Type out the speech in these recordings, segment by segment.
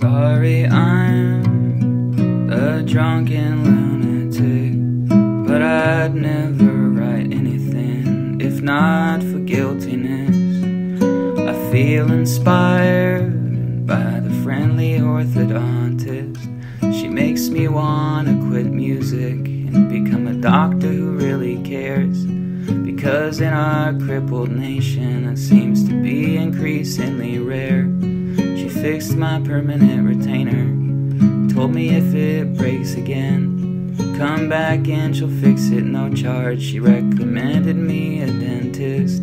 Sorry, I'm a drunken lunatic, but I'd never write anything if not for guiltiness. I feel inspired by the friendly orthodontist. She makes me wanna quit music and become a doctor who really cares. Because in our crippled nation, it seems to be increasingly rare fixed my permanent retainer. Told me if it breaks again, come back and she'll fix it, no charge. She recommended me a dentist.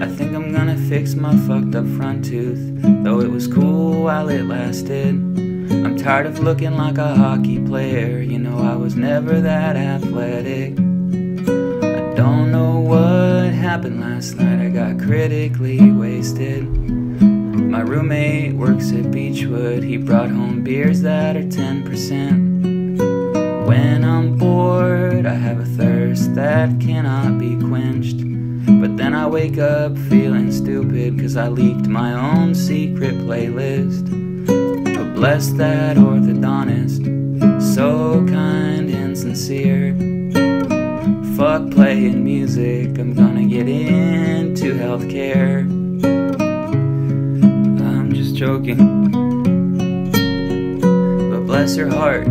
I think I'm gonna fix my fucked up front tooth, though it was cool while it lasted. I'm tired of looking like a hockey player, you know I was never that athletic. I don't know what happened last night, I got critically wasted. My roommate works at Beachwood. He brought home beers that are 10%. When I'm bored, I have a thirst that cannot be quenched. But then I wake up feeling stupid cause I leaked my own secret playlist. But bless that orthodontist, so kind and sincere. Fuck playing music, I'm gonna get into healthcare joking. But bless her heart,